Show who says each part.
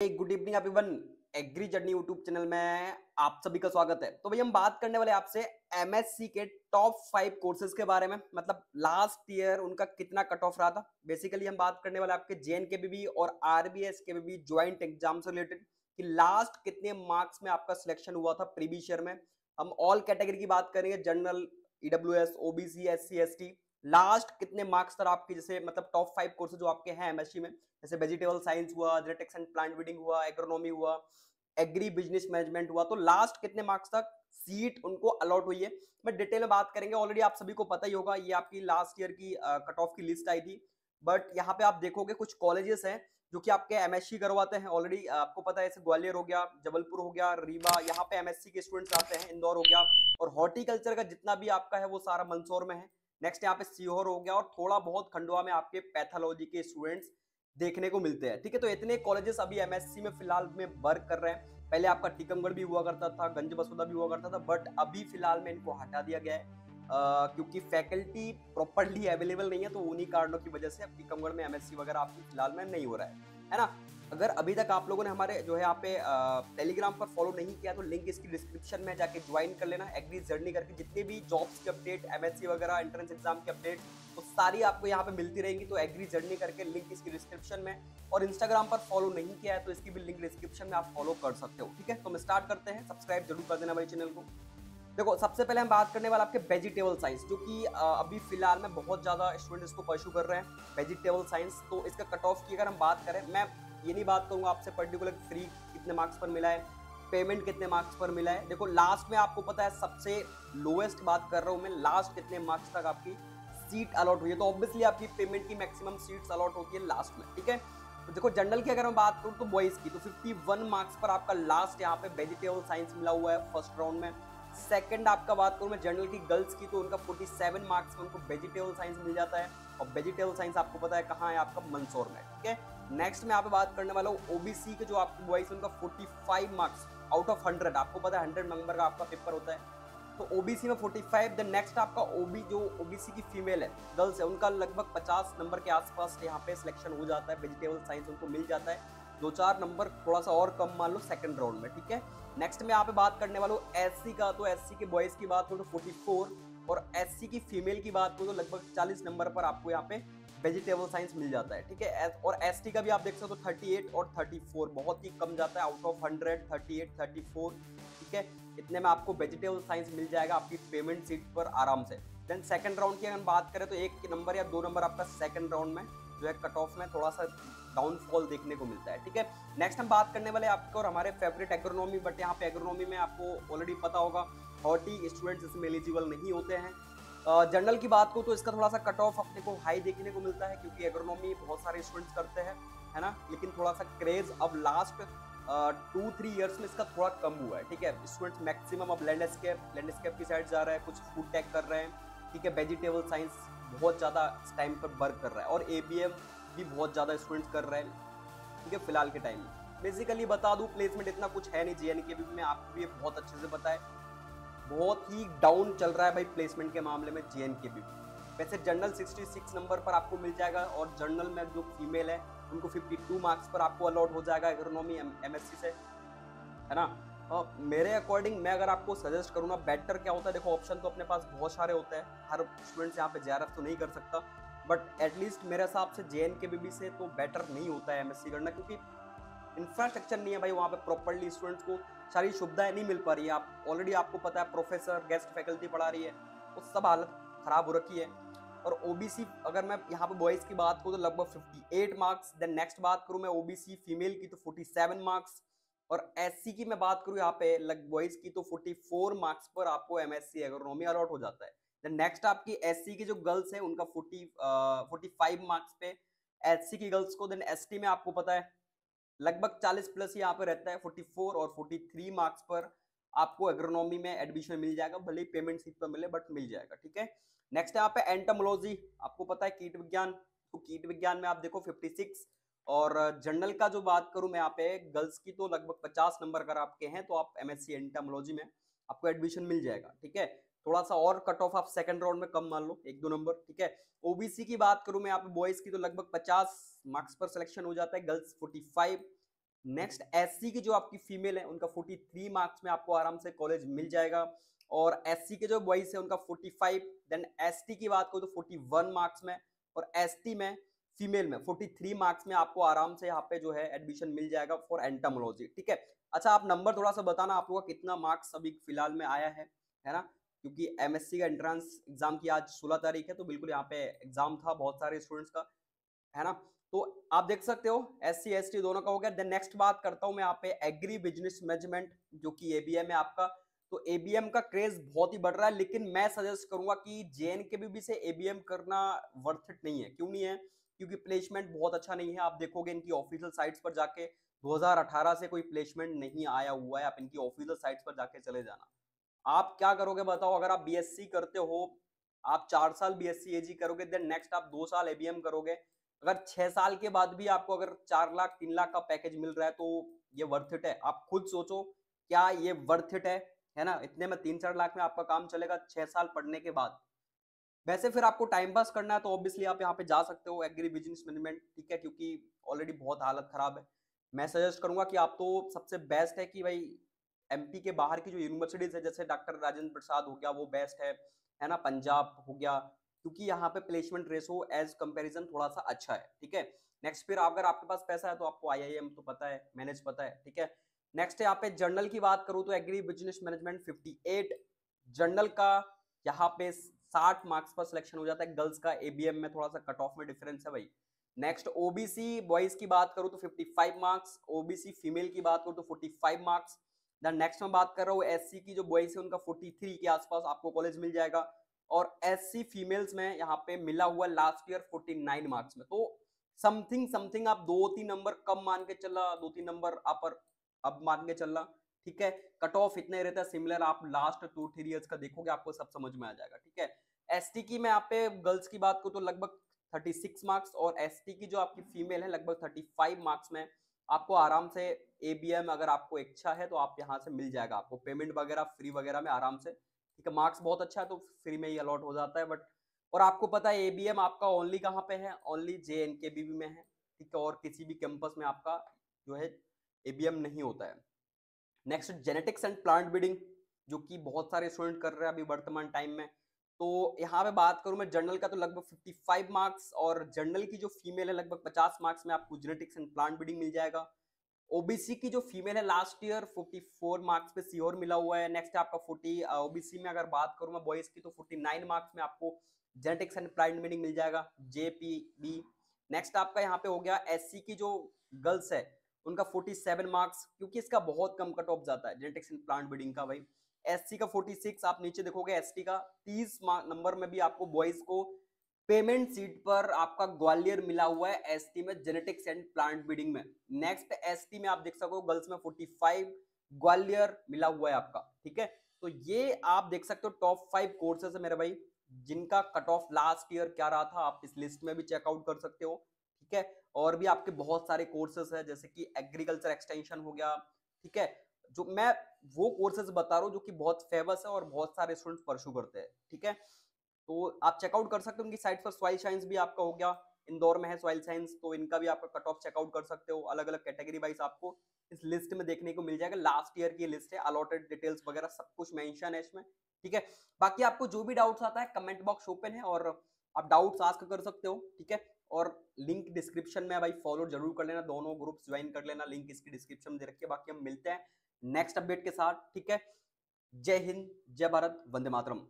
Speaker 1: Good evening everyone Agri Journey YouTube channel में आप सभी का स्वागत है। तो भाई, हम बात करने वाले आपसे एमएससी के टॉप फाइव कोर्सेज के बारे में। मतलब लास्ट ईयर उनका कितना कट ऑफ़ रहा था। बेसिकली हम बात करने वाले आपके जे के बी और आरबीएस के बी ज्वाइंट एग्ज़ाम से रिलेटेड कि लास्ट कितने मार्क्स में आपका सिलेक्शन हुआ था प्रीवियस ईयर में। हम ऑल कैटेगरी की बात करेंगे। General EWS OBC S C S T last कितने मार्क्स सर आपके जैसे मतलब टॉप फाइव कोर्सेज जो आपके हैं एमएससी में, जैसे वेजिटेबल साइंस हुआ जेनेटिक्स एंड प्लांट ब्रीडिंग हुआ एग्रोनॉमी हुआ एग्री बिज़नेस मैनेजमेंट हुआ तो लास्ट कितने मार्क्स तक सीट उनको अलॉट हुई है? मैं डिटेल में बात करेंगे ऑलरेडी आप सभी को पता ही होगा, ये आपकी लास्ट ईयर की कट ऑफ़ की लिस्ट आई थी। बट यहाँ पे आप देखोगे कुछ कॉलेजेस हैं जो कि आपके एमएससी करवाते हैं। ऑलरेडी आपको पता है, जैसे ग्वालियर हो गया, जबलपुर हो गया, रीवा, यहाँ पे एमएससी के स्टूडेंट्स आते हैं, इंदौर हो गया। और हॉर्टिकल्चर का जितना भी आपका है, वो सारा मंदसौर में है। नेक्स्ट यहाँ पे सीहोर हो गया और थोड़ा बहुत खंडवा में आपके पैथोलॉजी के स्टूडेंट्स देखने को मिलते हैं। ठीक है तो इतने कॉलेजेस अभी एमएससी में फ़िलहाल में वर्क कर रहे हैं। पहले आपका टीकमगढ़ भी हुआ करता था गंज बसोदा भी हुआ करता था बट अभी फ़िलहाल में इनको हटा दिया गया है। uh, क्योंकि फैकल्टी प्रॉपरली अवेलेबल नहीं है तो उन्हीं कारणों की वजह से अब टीकमगढ़ में एमएससी वगैरह आपकी फ़िलहाल में नहीं हो रहा है। है ना? अगर अभी तक आप लोगों ने हमारे जो है यहाँ पे टेलीग्राम पर फॉलो नहीं किया तो लिंक इसकी डिस्क्रिप्शन में जाके ज्वाइन कर लेना एग्री जर्नी करके जितने भी जॉब्स के अपडेट एमएससी वगैरह एंट्रेंस एग्ज़ाम के अपडेट वो सारी आपको यहाँ पे मिलती रहेंगी तो एग्री जर्नी करके लिंक इसकी डिस्क्रिप्शन में। और इंस्टाग्राम पर फॉलो नहीं किया है तो इसकी भी लिंक डिस्क्रिप्शन में आप फॉलो कर सकते हो, ठीक है? तो हम स्टार्ट करते हैं सब्सक्राइब ज़रूर कर देना भाई चैनल को। देखो, सबसे पहले हम बात करने वाले आपके वेजिटेबल साइंस जो कि अभी फ़िलहाल में बहुत ज़्यादा स्टूडेंट इसको परस्यू कर रहे हैं वेजिटेबल साइंस तो इसका कट ऑफ़ की अगर हम बात करें, मैं ये नहीं बात करूँगा आपसे पर्टिकुलर फ्री कितने मार्क्स पर मिला है पेमेंट कितने मार्क्स पर मिला है। देखो लास्ट में आपको पता है सबसे लोएस्ट बात कर रहा हूँ मैं लास्ट कितने मार्क्स तक आपकी सीट अलॉट हुई है। तो ऑब्वियसली आपकी पेमेंट की मैक्सिमम सीट्स अलॉट होती है लास्ट में, ठीक है? तो देखो जनरल की अगर मैं बात करूँ तो बॉयज़ की तो 51 मार्क्स पर आपका लास्ट यहाँ पे वेजिटेबल साइंस मिला हुआ है फ़र्स्ट राउंड में। सेकंड आपका बात करूँ मैं जनरल की गर्ल्स की तो उनका 47 मार्क्स में उनको वेजिटेबल साइंस मिल जाता है। और वेजिटेबल साइंस आपको पता है कहाँ है आपका मंदसौर में, ठीक है? नेक्स्ट में यहाँ पे बात करने वाला हूँ ओबीसी के जो आपकी बॉयज़ उनका 45 मार्क्स आउट ऑफ़ 100 आपको पता है 100 नंबर का आपका पेपर होता है। तो ओबीसी में 45 देन नेक्स्ट आपका ओबी जो ओबीसी की फीमेल है गर्ल्स है, उनका लगभग 50 नंबर के आसपास यहाँ पे सिलेक्शन हो जाता है। वेजिटेबल साइंस उनको मिल जाता है। दो चार नंबर थोड़ा सा और कम मान लो सेकंड राउंड में, ठीक है? नेक्स्ट में यहाँ पे बात करने वाला हूँ एस का। तो एस के बॉयज़ की बात करूँ तो फोर्टी और एससी की फीमेल की बात करूँ तो लगभग चालीस नंबर पर आपको यहाँ पे वेजिटेबल साइंस मिल जाता है, ठीक है? और एसटी का भी आप देख सकते हो थर्टी एट और थर्टी फोर बहुत ही कम जाता है out of hundred thirty eight thirty four ठीक है? इतने में आपको वेजिटेबल साइंस मिल जाएगा आपकी पेमेंट सीट पर आराम से। देन सेकंड राउंड की अगर बात करें तो एक नंबर या दो नंबर आपका सेकंड राउंड में, जो है कट ऑफ़ में थोड़ा सा डाउनफॉल देखने को मिलता है, ठीक है? नेक्स्ट हम बात करने वाले आपके और हमारे फेवरेट एग्रोनॉमी बट यहाँ पे एग्रोनॉमी में आपको ऑलरेडी पता होगा हॉर्टी स्टूडेंट्स इसमें एलिजिबल नहीं होते हैं। जनरल की बात को तो इसका थोड़ा सा कट ऑफ़ अपने को हाई देखने को मिलता है, क्योंकि एग्रोनॉमी बहुत सारे स्टूडेंट्स करते हैं, है ना? लेकिन थोड़ा सा क्रेज अब लास्ट टू थ्री इयर्स में इसका थोड़ा कम हुआ है, ठीक है? स्टूडेंट्स मैक्सिमम अब लैंडस्केप लैंडस्केप की साइड जा रहा है, कुछ फ़ूड टेक कर रहे हैं, ठीक है? वेजिटेबल साइंस बहुत ज़्यादा इस टाइम पर वर्क कर रहा है, और ए भी बहुत ज़्यादा स्टूडेंट्स कर रहे हैं, ठीक है? फ़िलहाल के टाइम में। बेसिकली बता दूँ प्लेसमेंट इतना कुछ है नहीं जे के भी में आपको भी बहुत अच्छे से बताए। बहुत ही डाउन चल रहा है भाई प्लेसमेंट के मामले में जेएन के भी वैसे जनरल 66 नंबर पर आपको मिल जाएगा और जनरल में जो फीमेल है, उनको 52 मार्क्स पर आपको अलॉट हो जाएगा इकोनॉमी एमएससी से। है ना? और मेरे अकॉर्डिंग मैं अगर आपको सजेस्ट करूँ ना बेटर क्या होता है? देखो ऑप्शन तो अपने पास बहुत सारे होते हैं। हर स्टूडेंट्स यहाँ पे जे तो नहीं कर सकता। बट एटलीस्ट मेरे हिसाब से जे के बी से तो बेटर नहीं होता है एमएससी करना, क्योंकि इंफ्रास्ट्रक्चर नहीं है भाई वहाँ पे प्रॉपरली स्टूडेंट्स को। सारी सुविधाएँ नहीं मिल पा रही है। आप ऑलरेडी आपको पता है प्रोफेसर गेस्ट फैकल्टी पढ़ा रही है। वो सब हालत ख़राब हो रखी है। और ओबीसी अगर मैं यहाँ पे बॉयज़ की बात करूँ तो लगभग 58 मार्क्स देन नेक्स्ट बात करूँ मैं ओबीसी फीमेल की तो 47 मार्क्स और एससी की मैं बात करूँ यहाँ पे लग बॉयज़ की तो 44 मार्क्स पर आपको एम एस एग्रोनॉमी अलॉट हो जाता है। देन नेक्स्ट आपकी एससी की जो गर्ल्स है, उनका 40 फोर्टी फाइव मार्क्स पे एससी की गर्ल्स को देन एसटी में आपको पता है लगभग 40 प्लस यहाँ पे रहता है 44 और 43 मार्क्स पर आपको एग्रोनॉमी में एडमिशन मिल जाएगा, भले ही पेमेंट सीट पर मिले बट मिल जाएगा, ठीक है? नेक्स्ट यहाँ पे एंटमोलॉजी आपको पता है कीट विज्ञान तो कीट विज्ञान में आप देखो 56 और जनरल का जो बात करूँ मैं यहाँ पे गर्ल्स की तो लगभग 50 नंबर अगर आपके हैं तो आप एमएससी एंटमोलॉजी में आपको एडमिशन मिल जाएगा, ठीक है? थोड़ा सा और कट ऑफ़ आप सेकंड राउंड में कम मान लो, एक दो नंबर ठीक है? ओबीसी की बात करूँ मैं यहाँ पे बॉयज़ की तो लगभग 50 मार्क्स पर सिलेक्शन हो जाता है गर्ल्स 45 नेक्स्ट एससी की जो आपकी फीमेल है, उनका 43 मार्क्स में आपको आराम से कॉलेज मिल जाएगा। और एससी के जो बॉयज़ है, उनका 45 देन एसटी की बात करूँ तो 41 मार्क्स में, और एसटी में फीमेल में 43 मार्क्स में आपको आराम से यहाँ पे जो है एडमिशन मिल जाएगा फॉर एंटामोलॉजी ठीक है? अच्छा आप नंबर थोड़ा सा बताना आप लोगों का कितना मार्क्स अभी फ़िलहाल में आया है है ना? क्योंकि एमएससी का एंट्रेंस एग्ज़ाम की आज 16 तारीख है तो बिल्कुल यहाँ पे एग्ज़ाम था बहुत सारे स्टूडेंट्स का, है ना? तो आप देख सकते हो एस सी दोनों का हो गया। देन नेक्स्ट बात करता हूँ मैं यहाँ पे एग्री बिज़नेस मैनेजमेंट जो कि एबीएम है आपका। तो एबीएम का क्रेज बहुत ही बढ़ रहा है, लेकिन मैं सजेस्ट करूँगा कि जे के बी से एबीएम करना वर्थ इट नहीं है। क्यों नहीं है? क्योंकि प्लेसमेंट बहुत अच्छा नहीं है। आप देखोगे इनकी ऑफिशियल साइट्स पर जाके 2018 से कोई प्लेसमेंट नहीं आया हुआ है। आप इनकी ऑफिशियल साइट्स पर जाके चले जाना। आप क्या करोगे बताओ, अगर आप बीएससी करते हो, आप चार साल बीएससी एजी करोगे देन नेक्स्ट आप दो साल एबीएम करोगे, अगर छह साल के बाद भी आपको अगर चार लाख, तीन लाख का पैकेज मिल रहा है तो ये वर्थ इट है। आप खुद सोचो, क्या ये वर्थ इट है? है ना? इतने में तीन चार लाख में आपका काम चलेगा छह साल पढ़ने के बाद। वैसे फिर आपको टाइम पास करना है तो ऑब्वियसली आप यहाँ पे जा सकते हो एग्री बिज़नेस मैनेजमेंट ठीक है? क्योंकि ऑलरेडी बहुत हालत खराब है। मैं सजेस्ट करूँगा कि आप तो सबसे बेस्ट है कि भाई एमपी के बाहर की जो यूनिवर्सिटीज है, जैसे डॉक्टर राजेंद्र प्रसाद हो गया, वो बेस्ट है है ना? पंजाब हो गया, क्योंकि यहाँ पे प्लेसमेंट रेशो एज कंपैरिजन थोड़ा सा अच्छा है, ठीक है? नेक्स्ट फिर अगर आपके पास पैसा है तो आपको आईआईएम तो पता है मैनेज पता है, ठीक है? नेक्स्ट यहाँ पे जर्नल की बात करूँ तो एग्री बिज़नेस मैनेजमेंट 58 जर्नल का यहाँ पे 60 मार्क्स पर सिलेक्शन हो जाता है गर्ल्स का एबीएम में थोड़ा सा कट ऑफ़ में डिफरेंस है भाई। नेक्स्ट ओबीसी बॉयज़ की बात करूँ तो 55 मार्क्स ओबीसी फीमेल की बात करूँ तो 45 मार्क्स देन नेक्स्ट में बात कर रहा हूँ एससी की जो बॉयज़ है, उनका 43 के आसपास आपको कॉलेज मिल जाएगा। और एससी फीमेल्स में यहाँ पे मिला हुआ लास्ट ईयर 49 मार्क्स में। तो समथिंग समथिंग आप दो तीन नंबर कम मान के चला दो तीन नंबर अपर अब मान के चलना, ठीक है? कट ऑफ़ इतने रहता है सिमिलर आप लास्ट टू थ्री ईयर्स का देखोगे, आपको सब समझ में आ जाएगा, ठीक है? एसटी की मैं आप गर्ल्स की बात करूँ तो लगभग 36 मार्क्स और एसटी की जो आपकी फीमेल है, लगभग 35 मार्क्स में आपको आराम से ए बी एम अगर आपको इच्छा है तो आप यहाँ से मिल जाएगा आपको। पेमेंट वगैरह फ्री वगैरह में आराम से। ठीक है मार्क्स बहुत अच्छा है तो फ्री में ही अलॉट हो जाता है बट और आपको पता है ए बी एम आपका ओनली कहाँ पे है? Only J N K B में है। ठीक है, और किसी भी कैंपस में आपका जो है ए बी एम नहीं होता है। Next genetics and plant breeding जो कि बहुत सारे स्टूडेंट कर रहे हैं अभी वर्तमान टाइम में। तो यहाँ पे बात करूँ मैं जनरल का तो लगभग 55 मार्क्स और जर्नल की जो फीमेल है लगभग 50 मार्क्स में आपको जेनेटिक्स एंड प्लांट ब्रीडिंग मिल जाएगा। ओबीसी की जो फीमेल है लास्ट ईयर 44 मार्क्स पे सीओर मिला हुआ है। नेक्स्ट आपका 40 ओबीसी में अगर बात करूँ मैं बॉयज़ की तो 49 मार्क्स में आपको जेनेटिक्स एंड प्लांट ब्रीडिंग मिल जाएगा। जेपीबी नेक्स्ट आपका यहाँ पे हो गया एससी की जो गर्ल्स है, उनका 47 मार्क्स क्योंकि इसका बहुत कम कट ऑफ़ जाता है जेनेटिक्स इन प्लांट ब्रीडिंग का भाई। एससी का 46 आप नीचे देखोगे एसटी का 30 नंबर में भी आपको बॉयज़ को पेमेंट सीट पर आपका ग्वालियर मिला हुआ है एसटी में जेनेटिक्स एंड प्लांट ब्रीडिंग में। नेक्स्ट एसटी में आप देख सको गर्ल्स में 45 ग्वालियर मिला हुआ है आपका, ठीक है? तो ये आप देख सकते हो टॉप फाइव कोर्सेज है मेरे भाई, जिनका कट ऑफ़ लास्ट ईयर क्या रहा था, आप इस लिस्ट में भी चेकआउट कर सकते हो, ठीक है? और भी आपके बहुत सारे कोर्सेज है, जैसे कि एग्रीकल्चर एक्सटेंशन हो गया, ठीक है? जो मैं वो कोर्सेज बता रहा हूँ जो कि बहुत फ़ेमस है और बहुत सारे स्टूडेंट परसू करते हैं, ठीक है? तो आप चेकआउट कर सकते हो, उनकी साइट पर सॉइल साइंस भी आपका हो गया, इंदौर में है सॉइल साइंस तो इनका भी आपका कट ऑफ़ चेकआउट कर सकते हो अलग अलग कैटेगरी वाइज आपको इस लिस्ट में देखने को मिल जाएगा लास्ट ईयर की लिस्ट है अलॉटेड डिटेल्स वगैरह सब कुछ मेंशन है इसमें, ठीक है? बाकी आपको जो भी डाउट्स आता है कमेंट बॉक्स ओपन है और आप डाउट्स आस्क कर सकते हो, ठीक है? और लिंक डिस्क्रिप्शन में भाई फॉलो ज़रूर कर लेना, दोनों ग्रुप्स ज्वाइन कर लेना लिंक इसकी डिस्क्रिप्शन में दे रखिए बाकी हम मिलते हैं। नेक्स्ट अपडेट के साथ ठीक है? जय हिंद जय भारत वंदे मातरम।